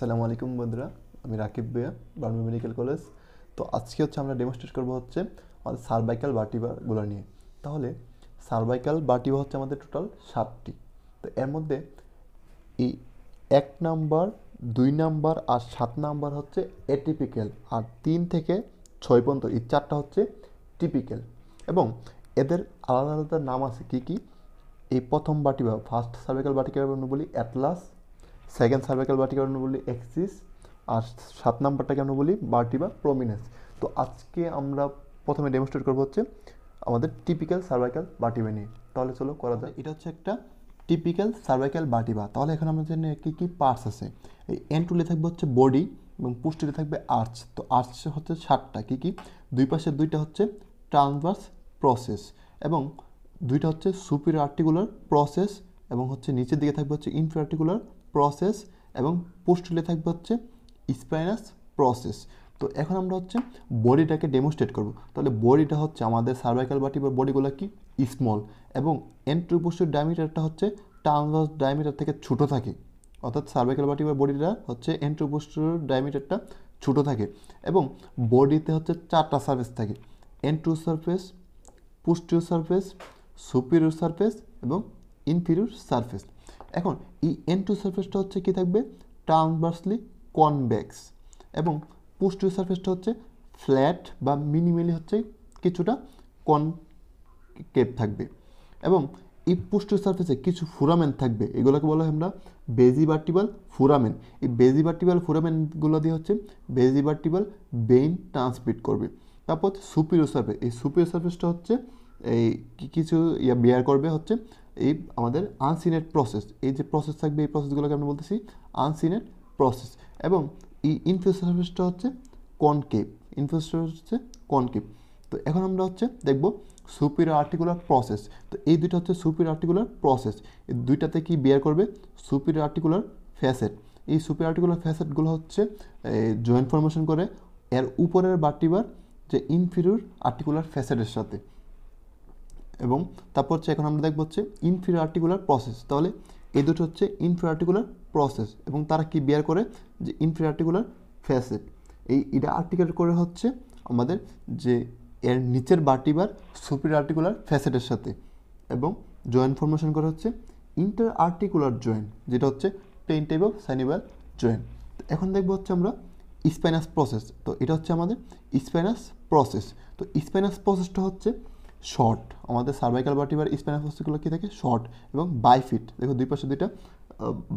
আসসালামু আলাইকুম বন্ধুরা, আমি রাকিব বেয়া বার্মি মেডিকেল কলেজ। তো আজকে হচ্ছে আমরা ডেমনস্ট্রেট করব হচ্ছে আমাদের সার্ভাইকাল বাটিবাগুলো নিয়ে। তাহলে সার্ভাইকাল বাটিবা হচ্ছে আমাদের টোটাল সাতটি। তো এর মধ্যে এই এক নাম্বার, দুই নাম্বার আর সাত নাম্বার হচ্ছে এটিপিক্যাল আর তিন থেকে ছয় পর্যন্ত এই চারটা হচ্ছে টিপিক্যাল এবং এদের আলাদা আলাদা নাম আছে কী কী? এই প্রথম বাটিবা ফার্স্ট সার্ভাইকাল বাটিকা বলি অ্যাটলাস সেকেন্ড সার্ভাইকাল বাটিকা বলি? এক্সিস আর সাত নাম্বারটাকে আমরা বলি? বার্টিবা প্রমিনেন্স তো আজকে আমরা প্রথমে ডেমনস্ট্রেট করব হচ্ছে আমাদের টিপিক্যাল সার্ভাইকাল বাটিবা নিয়ে। তাহলে চলো করা যায় এটা হচ্ছে একটা টিপিক্যাল সার্ভাইকাল বাটিবা তাহলে এখন আমাদের কী কী পার্টস আছে। এই এন্টুলে থাকবে হচ্ছে বডি এবং পুষ্টিতে থাকবে আর্চ তো আর্চ হচ্ছে সাতটা। কী কী? দুই পাশে দুইটা হচ্ছে ট্রান্সভার্স প্রসেস এবং দুইটা হচ্ছে সুপির আর্টিকুলার প্রসেস এবং হচ্ছে নিচের দিকে থাকবে হচ্ছে ইনফির আর্টিকুলার প্রসেস এবং পোস্টুলে থাকবে হচ্ছে স্পাইনাস প্রসেস তো এখন আমরা হচ্ছে বডিটাকে ডেমনস্ট্রেট করব। তাহলে বডিটা হচ্ছে আমাদের সার্ভাইকাল বাটি বা বডিগুলো কি? স্মল এবং এন্ট্রোপোস্টের ডায়ামিটারটা হচ্ছে ট্রান্সভার্স ডায়ামিটার থেকে ছোটো থাকে। অর্থাৎ সার্ভাইকাল বাটি বা বডিটা হচ্ছে এন্ট্রোপোস্টের ডায়ামিটারটা ছোটো থাকে এবং বডিতে হচ্ছে চারটা সার্ফেস থাকে। Anterior surface posterior surface superior surface এবং ইনফিরিয়র সারফেস এখন এই টু সারফেসটা হচ্ছে কি থাকবে? ট্রান্সভার্সলি কনভেক্স এবং পোস্টিও সারফেসটা হচ্ছে ফ্ল্যাট বা মিনিমালি হচ্ছে কিছুটা কনকেভ থাকবে এবং এই পোস্টিও সারফেসে কিছু ফুরামেন থাকবে। এগুলোকে বলা হয় আমরা বেজিভার্টিবাল ফুরামেন এই বেজিভার্টিবাল ফুরামেনগুলো দিয়ে হচ্ছে বেজিভার্টিবাল বেইন ট্রান্সমিট করবে। তারপর হচ্ছে সুপিরিয়র সারফেস এই সুপিরিয়র সারফেসটা হচ্ছে এই কিছু ইয়া বিয়ার করবে হচ্ছে এই আমাদের আনসিনেট প্রসেস এই যে প্রসেস থাকবে, এই প্রসেসগুলোকে আমরা বলতেছি আনসিনেট প্রসেস এবং এই ইনফিউজ সারফেসটা হচ্ছে কনকেভ ইনফিউজ হচ্ছে কনকেভ তো এখন আমরা হচ্ছে দেখব সুপিরিয়র আর্টিকুলার প্রসেস তো এই দুইটা হচ্ছে সুপিরিয়র আর্টিকুলার প্রসেস এই দুইটাতে কি বিয়ার করবে? সুপিরিয়র আর্টিকুলার ফ্যাসেট এই সুপিরিয়র আর্টিকুলার ফ্যাসেটগুলো হচ্ছে জয়েন্ট ফর্মেশন করে, এর উপরের বাটিবার যে ইনফিরিয়র আর্টিকুলার ফ্যাসেটের সাথে। এবং তারপর হচ্ছে এখন আমরা দেখব হচ্ছে ইনফিরিয়র আর্টিকুলার প্রসেস তাহলে এই দুটো হচ্ছে ইনফিরিয়র আর্টিকুলার প্রসেস এবং তারা কি বিয়ার করে? যে ইনফিরিয়র আর্টিকুলার ফ্যাসেট এই এটা আর্টিকুলার করে হচ্ছে আমাদের যে এর নিচের বাটিবার সুপিরিয়র আর্টিকুলার ফ্যাসেটের সাথে এবং জয়েন্ট ফর্মেশন করা হচ্ছে ইন্টার আর্টিকুলার জয়েন্ট যেটা হচ্ছে ten type of synovial joint এখন দেখব হচ্ছে আমরা স্পাইনাস প্রসেস তো এটা হচ্ছে আমাদের স্পাইনাস প্রসেস তো স্পাইনাস প্রসেসটা হচ্ছে শর্ট। আমাদের সার্ভাইকাল বাটিবার স্পাইনাস প্রসেসগুলো কী থাকে? শর্ট এবং বাইফিট দেখো দুই পাশে দুইটা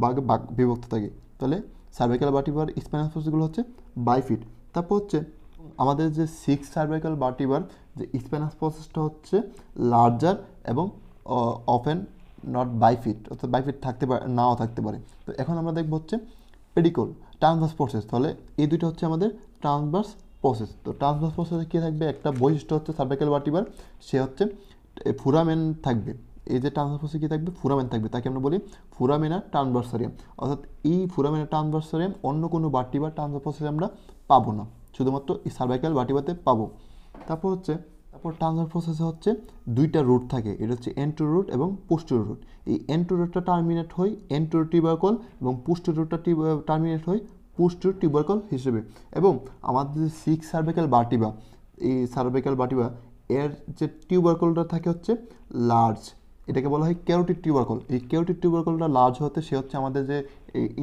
বাঘ বাঘ বিভক্ত থাকে। তাহলে সার্ভাইকাল বাটিবার স্পাইনাস প্রসেসগুলো হচ্ছে বাইফিট তারপর হচ্ছে আমাদের যে সিক্স সার্ভাইকাল বাটিবার যে স্পাইনাস প্রসেসটা হচ্ছে লার্জার এবং অফেন নট বাইফিট অর্থাৎ বাইফিট থাকতে পারে, নাও থাকতে পারে। তো এখন আমরা দেখব হচ্ছে পেডিকল ট্রান্সভার্স প্রসেস তাহলে এই দুটো হচ্ছে আমাদের ট্রান্সভার্স প্রসেস তো ট্রান্সভার্স প্রসেসে কী থাকবে? একটা বৈশিষ্ট্য হচ্ছে সার্ভাইকাল বাটিবার সে হচ্ছে ফুরামেন থাকবে। এই যে ট্রান্সভার্স প্রসেসে কী থাকবে? ফুরামেন থাকবে। তাকে আমরা বলি ফুরামেনা ট্রান্সভার্সারিয়াম অর্থাৎ এই ফুরামেনা ট্রান্সভার্সারিয়াম অন্য কোনো বাটিবার ট্রান্সভার্স প্রসেসে আমরা পাবো না। শুধুমাত্র এই সার্ভাইকাল বাটিবাতে পাবো। তারপর হচ্ছে, তারপর ট্রান্সফার প্রসেসে হচ্ছে দুইটা রুট থাকে। এটা হচ্ছে এন্ট্রো রুট এবং পোস্টোর রুট এই এন্ট্রো রুটটা টার্মিনেট হয় এন্ট্রো টিউবারকল এবং পোস্টোর রুটটা টার্মিনেট হয় পোস্টোর টিউবারকল হিসেবে। এবং আমাদের যে সিক্স সার্ভিক্যাল বাটিবা এই সার্ভিক্যাল বাটিবা এর যে টিউবারকলটা থাকে হচ্ছে লার্জ এটাকে বলা হয় কেরোটিড টিউবারকল এই কেরোটিড টিউবারকলটা লার্জ হতে সে হচ্ছে আমাদের যে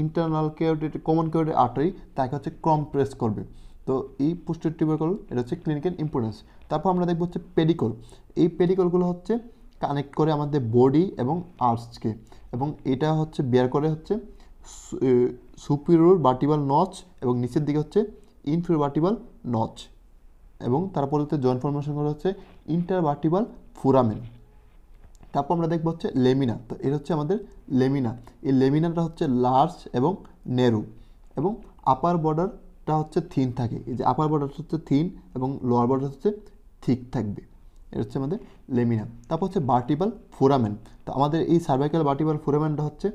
internal carotid common carotid artery তাকে হচ্ছে কম্প্রেস করবে। তো এই পোস্টের টিউবারকল এটা হচ্ছে ক্লিনিক্যাল ইম্পর্টেন্স তারপর আমরা দেখব হচ্ছে পেডিকল এই পেডিকলগুলো হচ্ছে কানেক্ট করে আমাদের বডি এবং আর্টসকে এবং এটা হচ্ছে বেয়ার করে হচ্ছে সুপিরিয়র বার্টিবাল নচ এবং নিচের দিকে হচ্ছে ইনফিরিয়র বার্টিবাল নচ এবং তারপর হচ্ছে জয়েন্ট ফর্মেশন করা হচ্ছে ইন্টার বার্টিবাল ফুরামেন তারপর আমরা দেখব হচ্ছে লেমিনা। তো এটা হচ্ছে আমাদের লেমিনা। এই লেমিনাটা হচ্ছে লার্জ এবং নেরু এবং আপার বর্ডারটা হচ্ছে থিন থাকে। এই যে আপার বর্ডার হচ্ছে থিন এবং লোয়ার বর্ডার হচ্ছে থিক থাকবে। এটা হচ্ছে আমাদের লেমিনা। তারপর হচ্ছে বার্টিবাল ফোরামেন তো আমাদের এই সার্ভাইকাল বার্টিবাল ফোরামেনটা হচ্ছে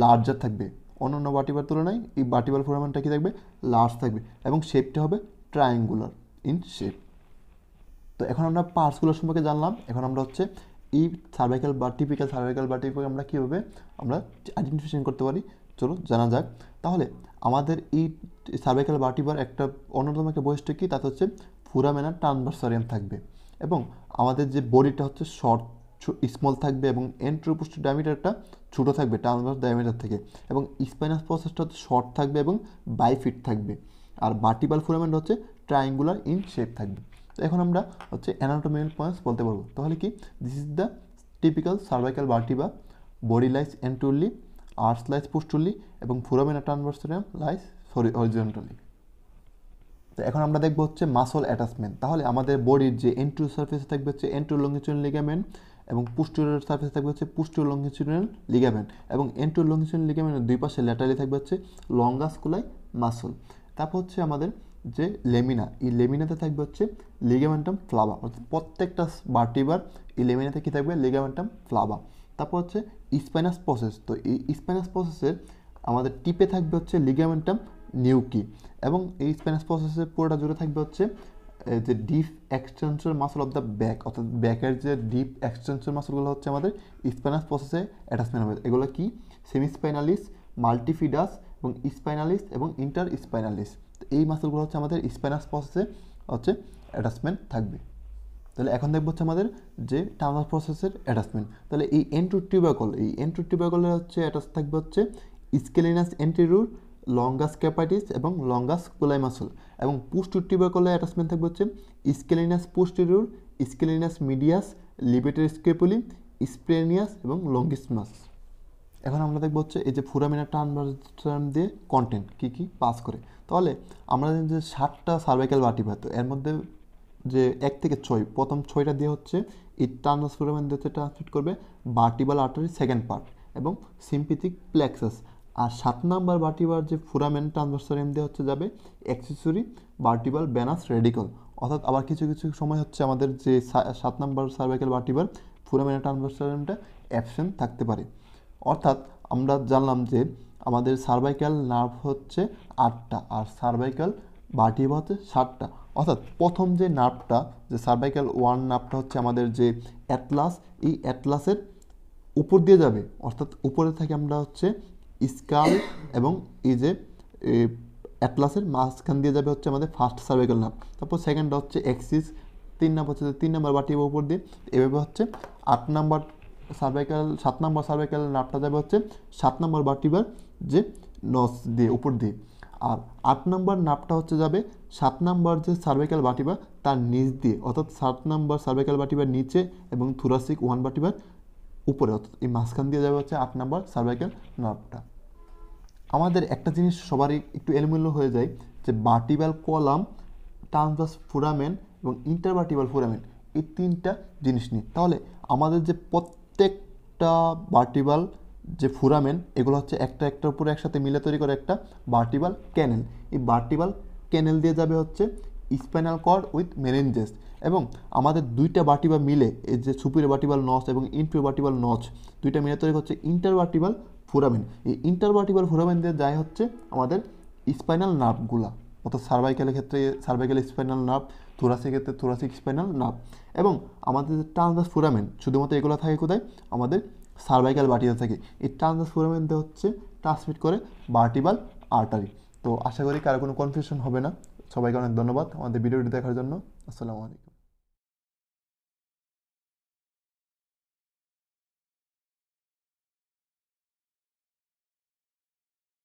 লার্জার থাকবে। অন্যান্য বার্টিবার তুলনায় এই বার্টিবাল ফোরামেনটা কী থাকবে? লার্জ থাকবে। এবং শেপটা হবে ট্রায়াঙ্গুলার ইন শেপ তো এখন আমরা পার্টসগুলোর সম্পর্কে জানলাম। এখন আমরা হচ্ছে এই সার্ভাইকাল বা টিপিক্যাল সার্ভাইকাল বা টিপিক্যাল আমরা কীভাবে আমরা আইডেন্টিফিকেশন করতে পারি? চলো জানা যাক। তাহলে আমাদের এই সার্ভাইকাল বার্টিবার একটা অন্যতম একটা বৈশিষ্ট্য কী? তাতে হচ্ছে ফুরামেনা ট্রান্সভার্সারিয়াম থাকবে। এবং আমাদের যে বডিটা হচ্ছে শর্ট স্মল থাকবে এবং এন্ট্রোপুষ্ট ডায়ামিটারটা ছোটো থাকবে ট্রান্সভার্স ডায়ামিটার থেকে। এবং স্পাইনাস প্রসেসটা শর্ট থাকবে এবং বাইফিট থাকবে। আর বার্টিবাল ফুরামেন্ট হচ্ছে ট্রায়াঙ্গুলার ইন শেপ থাকবে। তো এখন আমরা হচ্ছে অ্যানাটোমিক্যাল পয়েন্টস বলতে পারব। তাহলে কি? This is the typical cervical vertebra body lies anteriorly arch lies posteriorly এবং ফুরামেনা ট্রান্সভার্সারিয়াম লাইস সরি অরিজেন্টালি তো এখন আমরা দেখব হচ্ছে মাসল অ্যাটাচমেন্ট তাহলে আমাদের বডির যে এন্ট্রু সার্ফেস থাকবে হচ্ছে এন্ট্রু লঙ্গিচুনাল লিগামেন্ট এবং পুস্টোরিয়র সার্ফেসে থাকবে হচ্ছে পুস্টোর লঙ্গিচুনাল লিগামেন্ট এবং এন্ট্রু লঙ্গিচুনাল লিগামেন্টের দুই পাশে ল্যাটারালি থাকবে হচ্ছে লঙ্গাসকুলাই মাসল। তারপর হচ্ছে আমাদের যে লেমিনা, এই লেমিনাতে থাকবে হচ্ছে লিগামেন্টাম ফ্লাবা অর্থাৎ প্রত্যেকটা বার্টিবার এই লেমিনাতে কী থাকবে? লিগামেন্টাম ফ্লাবা তারপর হচ্ছে স্পাইনাস প্রসেস তো এই স্পাইনাস প্রসেসের আমাদের টিপে থাকবে হচ্ছে লিগামেন্টাম নিউকি এবং এই স্প্যানিশ প্রসেসের পুরোটা জুড়ে থাকবে হচ্ছে যে deep extension muscle of the back অর্থাৎ ব্যাকের যে ডিপ এক্সটেনশন মাসলগুলো হচ্ছে আমাদের স্প্যানাস প্রসেসে অ্যাটাচমেন্ট হবে। এগুলো কি? সেমিস্পাইনালিস মাল্টিফিডাস এবং স্পাইনালিস এবং ইন্টার স্পাইনালিস এই মাসলগুলো হচ্ছে আমাদের স্পাইনাস প্রসেসে হচ্ছে অ্যাটাচমেন্ট থাকবে। তাহলে এখন দেখব হচ্ছে আমাদের যে টার্নার প্রসেসের অ্যাটাচমেন্ট তাহলে এই এন্ট্রো টিউবাকল এই এন্ট্রো টিউবাকলের হচ্ছে অ্যাটাচ থাকবে হচ্ছে স্কেলিনাস এন্টিরুর লঙ্গাস ক্যাপাইটিস এবং লঙ্গাস কোলাইমাসল এবং পুস্টুর টিউবাকলের অ্যাটাচমেন্ট থাকবে হচ্ছে স্কেলিনাস পোস্টেরিয়র স্কেলিনাস মিডিয়াস, লিবেটার স্কেপুলি, স্প্রেনিয়াস এবং লঙ্গিসমাস। এখন আমরা দেখব হচ্ছে এই যে ফুরামিনা টার্ন দিয়ে কন্টেন্ট কী কী পাস করে। তাহলে আমরা যে ষাটটা সার্ভাইকাল বাটি তো এর মধ্যে যে এক থেকে ছয়, প্রথম ছয়টা দিয়ে হচ্ছে এই টার্নাস ফুরামেন দিয়ে হচ্ছে ট্রান্সমিট করবে বার্টিবাল আর্টারি সেকেন্ড পার্ট এবং সিম্পিথিক প্লেক্সাস আর সাত নাম্বার বার্টিবার যে ফুরামেন ট্রান্সভার্সারিয়াম দিয়ে হচ্ছে যাবে অ্যাক্সেসরি বার্টিবাল ব্যানাস রেডিকল অর্থাৎ আবার কিছু কিছু সময় হচ্ছে আমাদের যে সাত নাম্বার সার্ভাইকাল বার্টিবার ফুরামেন ট্রান্সভার্সারিয়ামটা অ্যাবসেন্ট থাকতে পারে। অর্থাৎ আমরা জানলাম যে আমাদের সার্ভাইকাল নার্ভ হচ্ছে আটটা আর সার্ভাইকাল বার্টিবা হচ্ছে ষাটটা অর্থাৎ প্রথম যে নার্ভটা যে সার্ভাইকাল ওয়ান নার্ভটা হচ্ছে আমাদের যে অ্যাটলাস এই অ্যাটলাসের উপর দিয়ে যাবে। অর্থাৎ উপরে থাকে আমরা হচ্ছে স্কাল এবং এই যে অ্যাটলাসের মাঝখান দিয়ে যাবে হচ্ছে আমাদের ফার্স্ট সার্ভাইকাল নার্ভ তারপর সেকেন্ডটা হচ্ছে এক্সিস তিন নাম্বার হচ্ছে তিন নাম্বার বাটি উপর দিয়ে। এভাবে হচ্ছে আট নাম্বার সার্ভাইকাল সাত নাম্বার সার্ভাইকাল নার্ভটা যাবে হচ্ছে সাত নাম্বার বাটিবার যে নস দিয়ে, উপর দিয়ে। আর আট নাম্বার নাপটা হচ্ছে যাবে সাত নাম্বার যে সার্ভাইকাল বাটিবা তার নিচ দিয়ে। অর্থাৎ সাত নাম্বার সার্ভাইকাল বাটিবার নিচে এবং থুরাসিক ওয়ান বাটিবার উপরে। অর্থাৎ এই মাঝখান দিয়ে যাবে হচ্ছে আট নাম্বার সার্ভাইকাল নার্ভটা আমাদের একটা জিনিস সবারই একটু এলোমেলো হয়ে যায় যে বার্টিবাল কলাম ট্রান্সভার্স ফুরামেন এবং ইন্টারবার্টিবাল ফুরামেন এই তিনটা জিনিস নিয়ে। তাহলে আমাদের যে প্রত্যেকটা বার্টিবাল যে ফুরামেন এগুলো হচ্ছে একটা একটার উপরে একসাথে মিলে তৈরি করে একটা বার্টিবাল ক্যানেল এই বার্টিবাল ক্যানেল দিয়ে যাবে হচ্ছে স্পাইনাল কর্ড উইথ মেরেঞ্জেস এবং আমাদের দুইটা বাটিবা মিলে, এই যে সুপির বাটিবাল নচ এবং ইনফির বাটিবাল নচ দুইটা মিলে তৈরি হচ্ছে ইন্টারবার্টিবাল ফুরামেন এই ইন্টারবার্টিবাল ফুরামেন দিয়ে যায় হচ্ছে আমাদের স্পাইনাল নার্ভগুলা অর্থাৎ সার্ভাইকালের ক্ষেত্রে সার্ভাইকাল স্পাইনাল নার্ভ থোরাসিক ক্ষেত্রে থোরাসিক স্পাইনাল নার্ভ এবং আমাদের যে ট্রান্সভার্স ফুরামেন শুধুমাত্র এগুলো থাকে কোথায়? আমাদের সার্ভাইকাল বাটিতে থাকে। এই ট্রান্সভার্স ফুরামেন দিয়ে হচ্ছে ট্রান্সমিট করে বার্টিবাল আর্টারি তো আশা করি কারও কোনো কনফিউশন হবে না। সবাইকে অনেক ধন্যবাদ আমাদের ভিডিওটি দেখার জন্য। আসসালামু আলাইকুম।